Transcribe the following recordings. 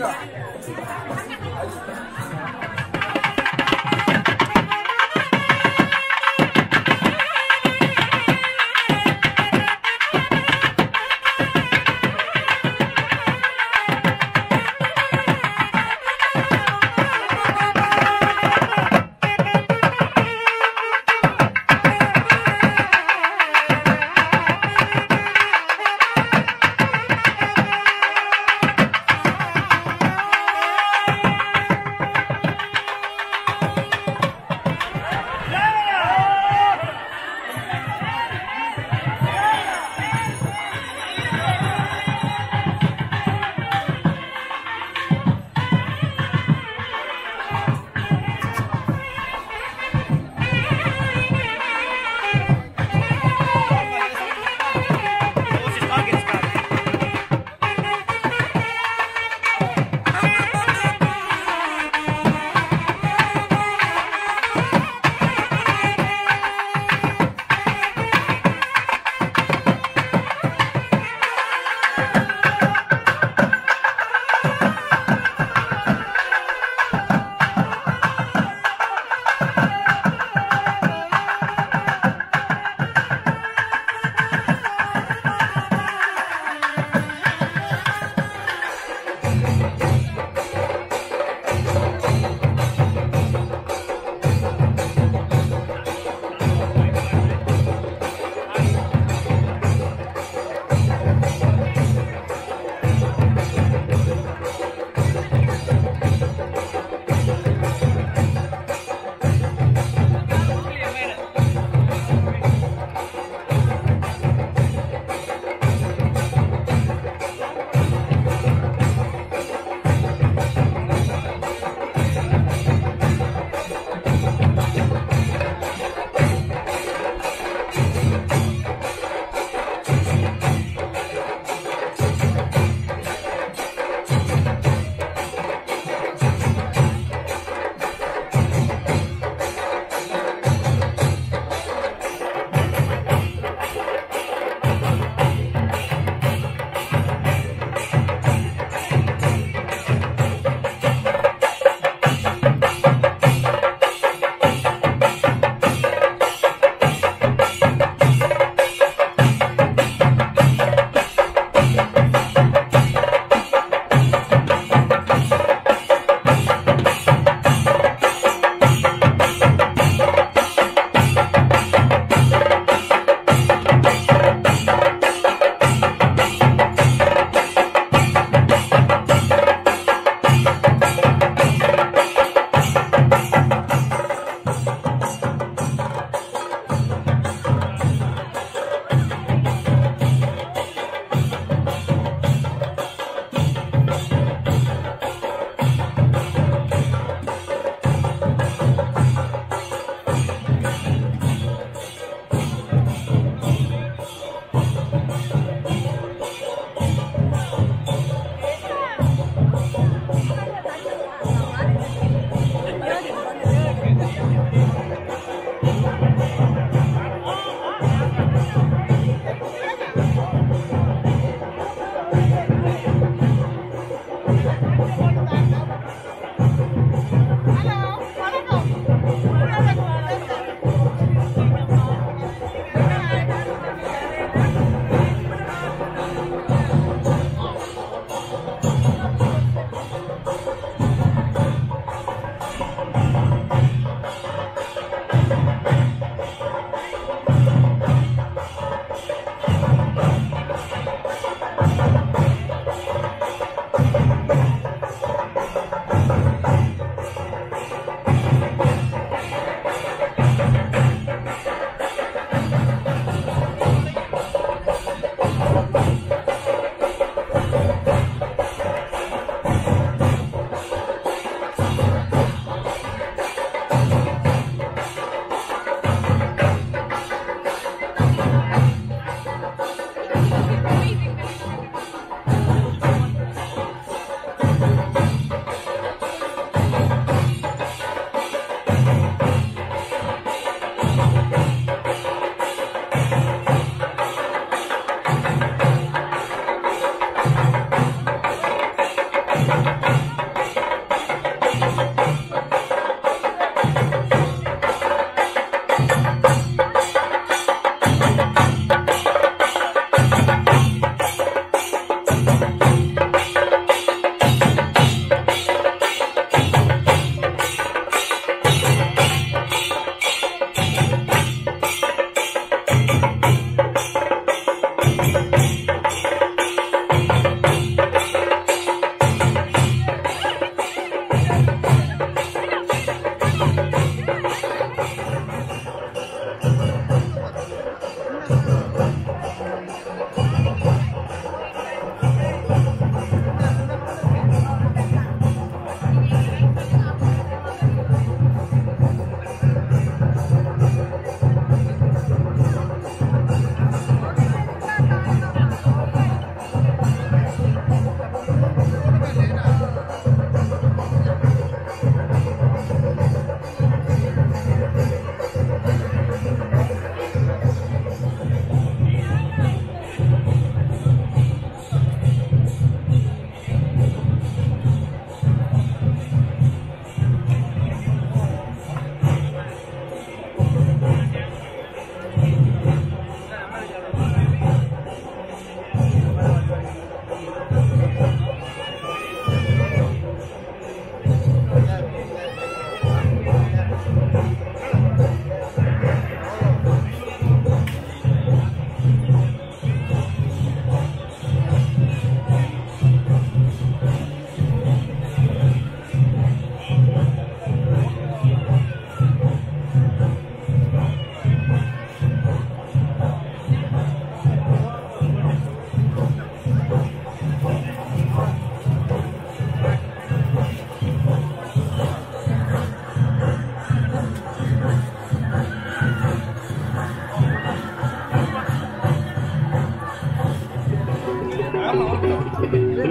Yeah.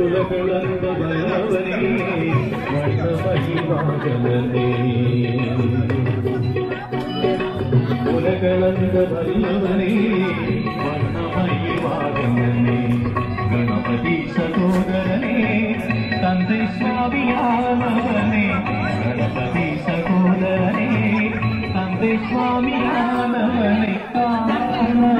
உலகளந்த பலவனே வண்ணமயிவாகனே உலகளந்த பலவனே வண்ணமயிவாகனே கணபதி சகோதரனே தந்தை சுவாமியானவனே கணபதி சகோதரனே தந்தை சுவாமியானவனை காணாயிரம்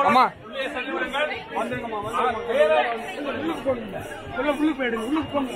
அம்மா. உள்ள உள்ள போயிடுங்க உள்ள போங்க.